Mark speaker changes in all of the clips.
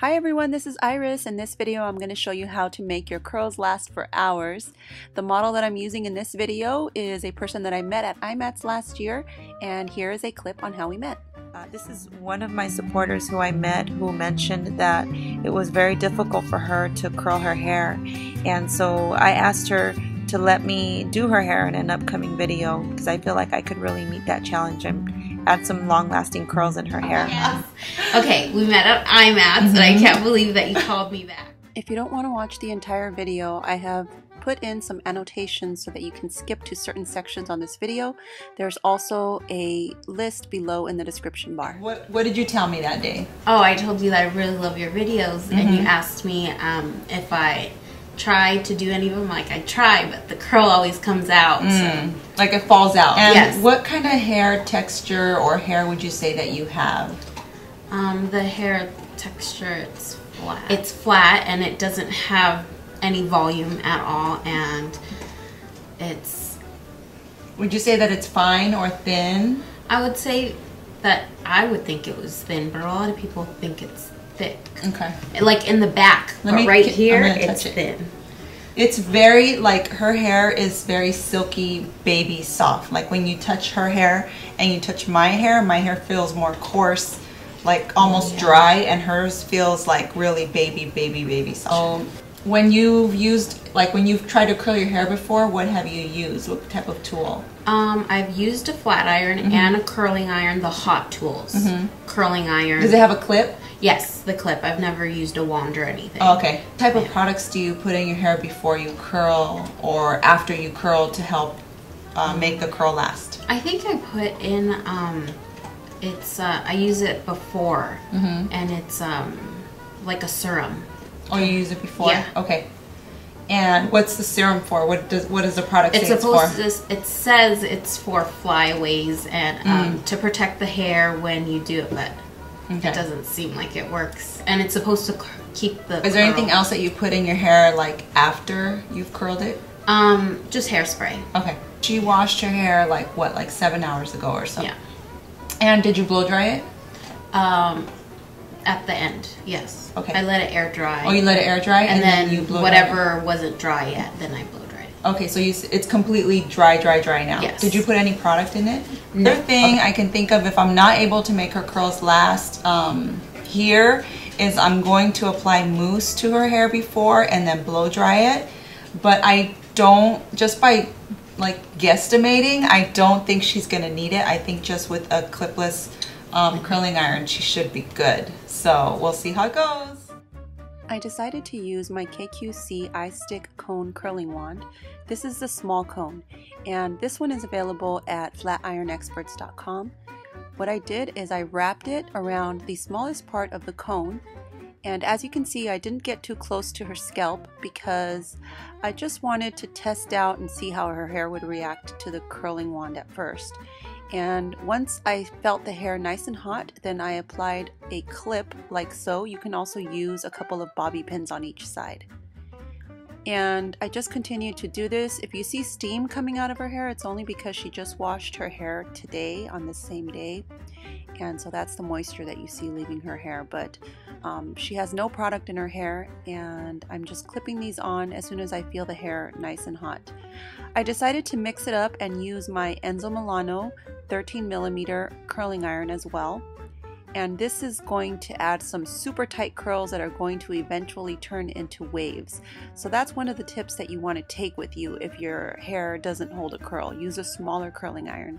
Speaker 1: Hi everyone, this is Iris. In this video, I'm going to show you how to make your curls last for hours. The model that I'm using in this video is a person that I met at IMATS last year, and here is a clip on how we met.
Speaker 2: Uh, this is one of my supporters who I met who mentioned that it was very difficult for her to curl her hair. And so I asked her to let me do her hair in an upcoming video because I feel like I could really meet that challenge and add some long lasting curls in her hair.
Speaker 3: Yes. Okay, we met at IMATS and I
Speaker 1: Mm-hmm.
Speaker 3: can't believe that you called me back.
Speaker 1: If you don't want to watch the entire video, I have put in some annotations so that you can skip to certain sections on this video. There's also a list below in the description bar.
Speaker 4: What What did you tell me that day?
Speaker 3: Oh, I told you that I really love your videos and
Speaker 1: Mm-hmm.
Speaker 3: you asked me um, if I tried to do any of them. Like, I try, but the curl always comes out. So.
Speaker 4: Like it falls out. And
Speaker 3: Yes.
Speaker 4: what kind of hair texture or hair would you say that you have?
Speaker 3: Um, the hair texture, it's flat. It's flat and it doesn't have any volume at all and it's
Speaker 4: Would you say that it's fine or thin?
Speaker 3: I would say that I would think it was thin, but a lot of people think it's thick.
Speaker 4: Okay.
Speaker 3: Like in the back,
Speaker 4: Let
Speaker 3: but
Speaker 4: me-
Speaker 3: right
Speaker 4: I'm
Speaker 3: here
Speaker 4: gonna
Speaker 3: it's
Speaker 4: touch it.
Speaker 3: thin.
Speaker 4: It's very like her hair is very silky, baby soft. Like when you touch her hair and you touch my hair, my hair feels more coarse, like almost dry, and hers feels like really baby, baby, baby soft. Um, when you've used, like when you've tried to curl your hair before, what have you used? What type of tool?
Speaker 3: Um, I've used a flat iron
Speaker 4: Mm-hmm.
Speaker 3: and a curling iron, the hot tools. Curling iron.
Speaker 4: Does it have a clip?
Speaker 3: Yes, the clip. I've never used a wand or anything.
Speaker 4: Oh, okay. What type of products do you put in your hair before you curl or after you curl to help uh, make the curl last?
Speaker 3: I think I put in um, it's uh, I use it before,
Speaker 4: Mm-hmm.
Speaker 3: and it's um, like a serum.
Speaker 4: Oh, you use it before?
Speaker 3: Yeah.
Speaker 4: Okay. And what's the serum for? What does what does the product
Speaker 3: It's
Speaker 4: say it's
Speaker 3: supposed
Speaker 4: for?
Speaker 3: to. It says it's for flyaways and
Speaker 4: Mm.
Speaker 3: um, to protect the hair when you do it, but
Speaker 4: Okay.
Speaker 3: it doesn't seem like it works. And it's supposed to keep the.
Speaker 4: Is there
Speaker 3: curl.
Speaker 4: anything else that you put in your hair like after you've curled it?
Speaker 3: Um, just hairspray.
Speaker 4: Okay. She washed her hair like what, like seven hours ago or so.
Speaker 3: Yeah.
Speaker 4: And did you blow dry it?
Speaker 3: Um, at the end, yes.
Speaker 4: Okay.
Speaker 3: I let it air dry.
Speaker 4: Oh, you let it air dry
Speaker 3: and, then,
Speaker 4: you blow dry
Speaker 3: whatever wasn't dry yet, then I it?
Speaker 4: Okay, so you, it's completely dry, dry, dry now.
Speaker 3: Yes.
Speaker 4: Did you put any product in it?
Speaker 3: No.
Speaker 4: Another thing I can think of if I'm not able to make her curls last um, here is I'm going to apply mousse to her hair before and then blow dry it. But I don't, just by like guesstimating, I don't think she's gonna need it. I think just with a clipless um, curling iron, she should be good. So we'll see how it goes.
Speaker 1: I decided to use my KQC iStick Cone Curling Wand. This is the small cone, and this one is available at flatironexperts.com. What I did is I wrapped it around the smallest part of the cone, and as you can see, I didn't get too close to her scalp because I just wanted to test out and see how her hair would react to the curling wand at first. And once I felt the hair nice and hot, then I applied a clip like so. You can also use a couple of bobby pins on each side. And I just continued to do this. If you see steam coming out of her hair, it's only because she just washed her hair today on the same day. And so that's the moisture that you see leaving her hair. But um, she has no product in her hair, and I'm just clipping these on as soon as I feel the hair nice and hot. I decided to mix it up and use my Enzo Milano 13 millimeter curling iron as well. And this is going to add some super tight curls that are going to eventually turn into waves. So that's one of the tips that you want to take with you if your hair doesn't hold a curl. Use a smaller curling iron.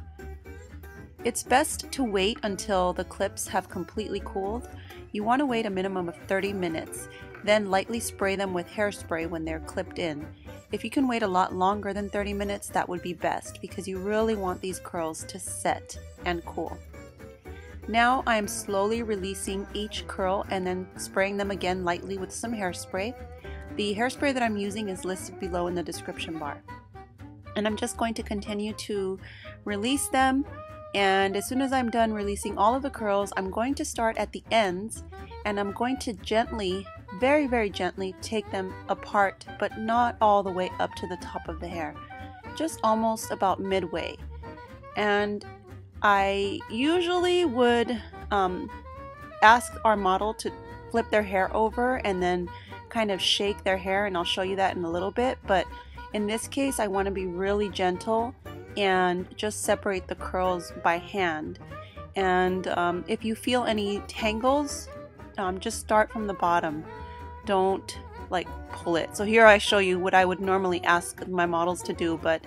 Speaker 1: It's best to wait until the clips have completely cooled. You want to wait a minimum of 30 minutes, then lightly spray them with hairspray when they're clipped in. If you can wait a lot longer than 30 minutes, that would be best because you really want these curls to set and cool. Now I am slowly releasing each curl and then spraying them again lightly with some hairspray. The hairspray that I'm using is listed below in the description bar. And I'm just going to continue to release them and as soon as I'm done releasing all of the curls, I'm going to start at the ends and I'm going to gently, very, very gently take them apart, but not all the way up to the top of the hair, just almost about midway. And I usually would um, ask our model to flip their hair over and then kind of shake their hair and I'll show you that in a little bit but in this case I want to be really gentle and just separate the curls by hand and um, if you feel any tangles um, just start from the bottom don't like pull it. So here I show you what I would normally ask my models to do but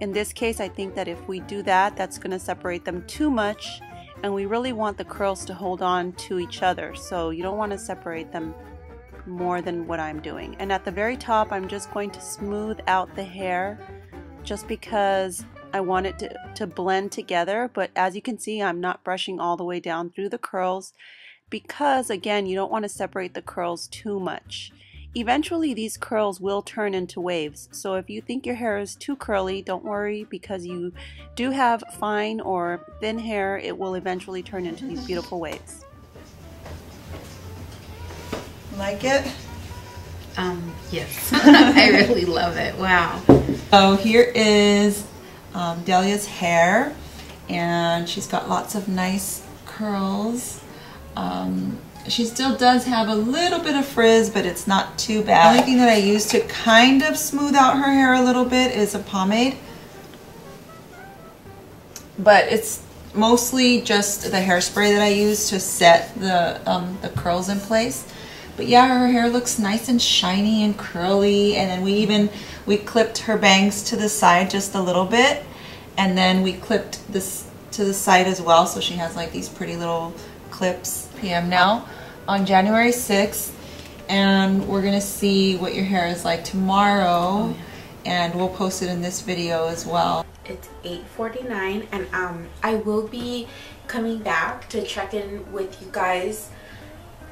Speaker 1: in this case I think that if we do that that's going to separate them too much and we really want the curls to hold on to each other. So you don't want to separate them more than what I'm doing. And at the very top I'm just going to smooth out the hair just because I want it to, to blend together. But as you can see I'm not brushing all the way down through the curls because again you don't want to separate the curls too much Eventually these curls will turn into waves, so if you think your hair is too curly, don't worry because you do have fine or thin hair, it will eventually turn into these beautiful waves.
Speaker 4: Like it?
Speaker 5: Um, yes. I really love it. Wow.
Speaker 4: So here is um, Delia's hair and she's got lots of nice curls. Um, she still does have a little bit of frizz, but it's not too bad. The only thing that I use to kind of smooth out her hair a little bit is a pomade. But it's mostly just the hairspray that I use to set the, um, the curls in place. But yeah, her hair looks nice and shiny and curly. And then we even, we clipped her bangs to the side just a little bit. And then we clipped this to the side as well. So she has like these pretty little clips p.m. now on January 6th and we're gonna see what your hair is like tomorrow and we'll post it in this video as well.
Speaker 3: It's 8.49 and um, I will be coming back to check in with you guys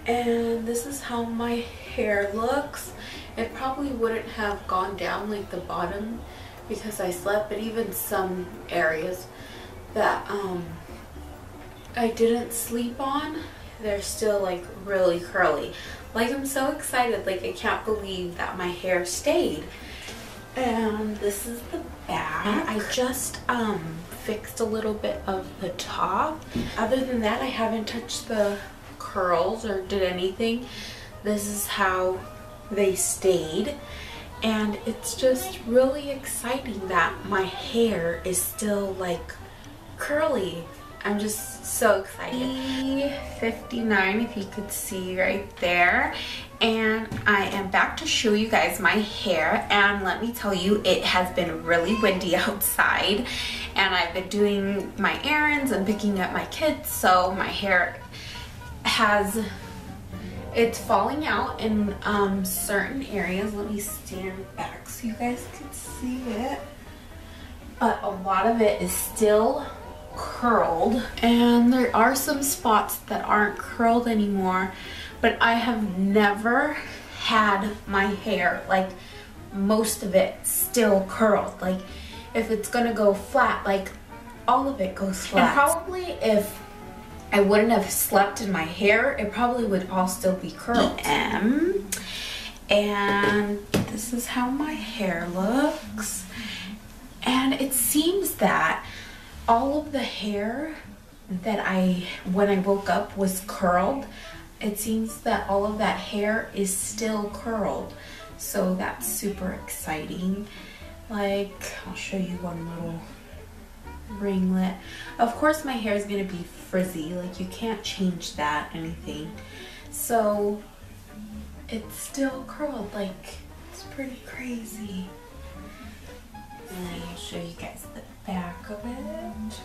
Speaker 3: and this is how my hair looks. It probably wouldn't have gone down like the bottom because I slept but even some areas that um, I didn't sleep on they're still like really curly. Like I'm so excited, like I can't believe that my hair stayed. And this is the back. I just um fixed a little bit of the top. Other than that, I haven't touched the curls or did anything. This is how they stayed. And it's just really exciting that my hair is still like curly I'm just so excited. 59 if you could see right there. And I am back to show you guys my hair and let me tell you it has been really windy outside and I've been doing my errands and picking up my kids so my hair has it's falling out in um, certain areas. Let me stand back so you guys can see it. But a lot of it is still curled. And there are some spots that aren't curled anymore but I have never had my hair like most of it still curled. Like if it's gonna go flat like all of it goes flat. and probably if I wouldn't have slept in my hair it probably would all still be curled. M. And this is how my hair looks. And it seems that all of the hair that I, when I woke up was curled. It seems that all of that hair is still curled. So that's super exciting. Like, I'll show you one little ringlet. Of course my hair is going to be frizzy. Like you can't change that, anything. So it's still curled. Like, it's pretty crazy. And I'll show you guys the back of it.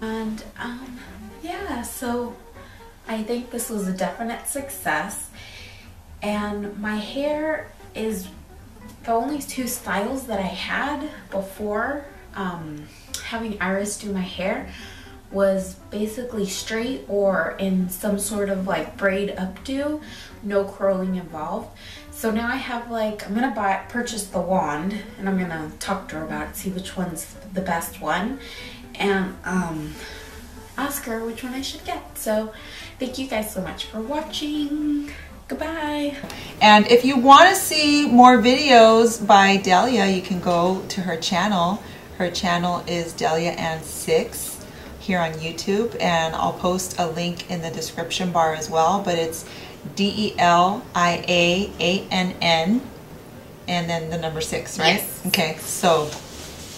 Speaker 3: And um, yeah, so I think this was a definite success. And my hair is the only two styles that I had before um, having Iris do my hair was basically straight or in some sort of like braid updo, no curling involved. So now I have like, I'm gonna buy, purchase the wand and I'm gonna talk to her about it, see which one's the best one and um, ask her which one I should get. So thank you guys so much for watching. Goodbye.
Speaker 4: And if you want to see more videos by Delia, you can go to her channel. Her channel is Delia Ann Six. here on YouTube, and I'll post a link in the description bar as well. But it's D E L I A A N N, and then the number six, right?
Speaker 5: Yes.
Speaker 4: Okay, so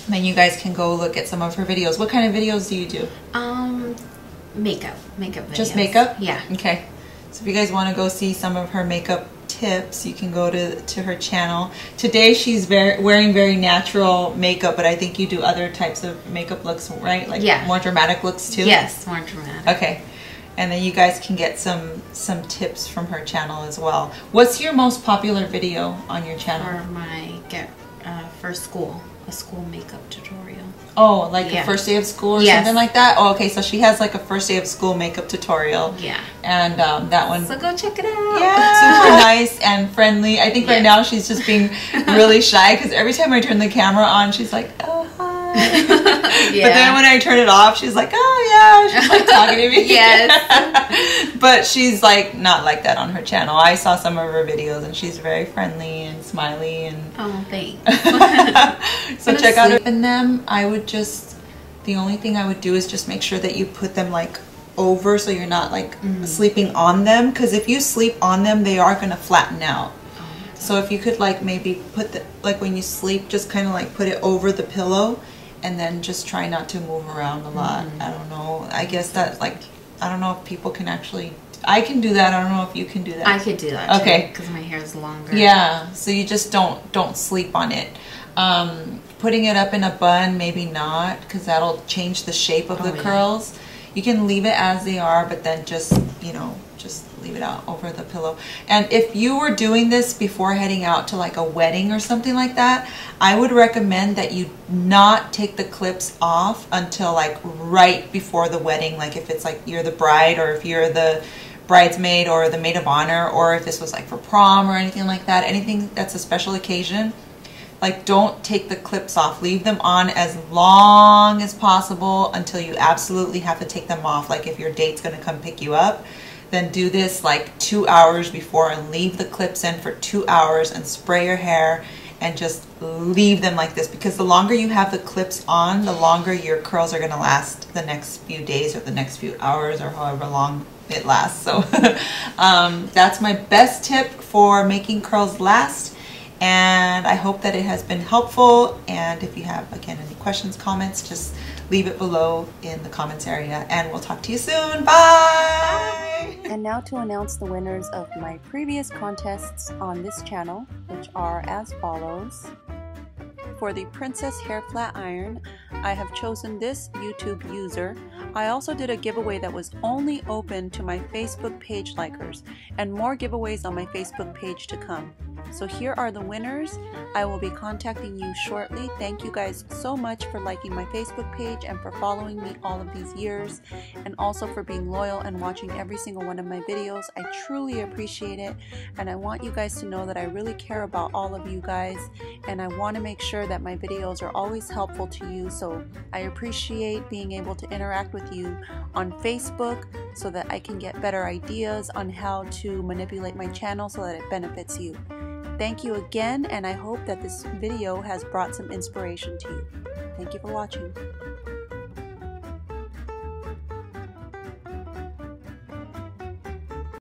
Speaker 4: then you guys can go look at some of her videos. What kind of videos do you do?
Speaker 5: Um, makeup, makeup videos.
Speaker 4: Just makeup?
Speaker 5: Yeah.
Speaker 4: Okay. So if you guys want to go see some of her makeup tips, you can go to to her channel. Today she's very wearing very natural makeup, but I think you do other types of makeup looks, right? Like
Speaker 5: Yeah.
Speaker 4: more dramatic looks too.
Speaker 5: Yes, more dramatic.
Speaker 4: Okay. And then you guys can get some some tips from her channel as well. What's your most popular video on your channel?
Speaker 5: For my get uh, for school, a school makeup tutorial.
Speaker 4: Oh, like
Speaker 5: Yeah.
Speaker 4: a first day of school or
Speaker 5: Yes.
Speaker 4: something like that? Oh, okay. So she has like a first day of school makeup tutorial.
Speaker 5: Yeah.
Speaker 4: And um, that one
Speaker 5: So go check it out.
Speaker 4: Yeah, super nice and friendly. I think right now she's just being really shy because every time I turn the camera on, she's like, "Oh hi." But then when I turn it off, she's like, "Oh yeah," she's like talking to me.
Speaker 5: Yes.
Speaker 4: but she's like not like that on her channel. I saw some of her videos and she's very friendly and smiley and.
Speaker 5: Oh, thanks.
Speaker 4: so check out
Speaker 5: sleep.
Speaker 4: in them. I would just the only thing I would do is just make sure that you put them like over so you're not like
Speaker 5: Mm-hmm.
Speaker 4: sleeping on them because if you sleep on them they are going to flatten out.
Speaker 5: Oh,
Speaker 4: So if you could like maybe put the like when you sleep just kind of like put it over the pillow and then just try not to move around a lot.
Speaker 5: Mm-hmm.
Speaker 4: I don't know. I guess that like I don't know if people can actually I can do that. I don't know if you can do that.
Speaker 5: I could do that.
Speaker 4: Okay.
Speaker 5: Because my hair is longer.
Speaker 4: Yeah, so you just don't don't sleep on it. Um, putting it up in a bun, maybe not, because that'll change the shape of
Speaker 5: Oh,
Speaker 4: the
Speaker 5: yeah.
Speaker 4: curls. You can leave it as they are, but then just you know just leave it out over the pillow. And if you were doing this before heading out to like a wedding or something like that, I would recommend that you not take the clips off until like right before the wedding. Like if it's like you're the bride or if you're the bridesmaid or the maid of honor or if this was like for prom or anything like that, anything that's a special occasion, like don't take the clips off. Leave them on as long as possible until you absolutely have to take them off. Like if your date's going to come pick you up, then do this like 2 hours before and leave the clips in for 2 hours and spray your hair and just leave them like this because the longer you have the clips on, the longer your curls are going to last the next few days or the next few hours or however long it lasts. So um, that's my best tip for making curls last. And I hope that it has been helpful. And if you have, again, any questions, comments, just leave it below in the comments area. And we'll talk to you soon. Bye.
Speaker 1: And now to announce the winners of my previous contests on this channel, which are as follows. For the Princess Hair Flat Iron, I have chosen this YouTube user. I also did a giveaway that was only open to my Facebook page likers, and more giveaways on my Facebook page to come. So here are the winners. I will be contacting you shortly. Thank you guys so much for liking my Facebook page and for following me all of these years, and also for being loyal and watching every single one of my videos. I truly appreciate it, and I want you guys to know that I really care about all of you guys, and I want to make sure that my videos are always helpful to you. So I appreciate being able to interact with you on Facebook so that I can get better ideas on how to manipulate my channel so that it benefits you. Thank you again, and I hope that this video has brought some inspiration to you. Thank you for watching.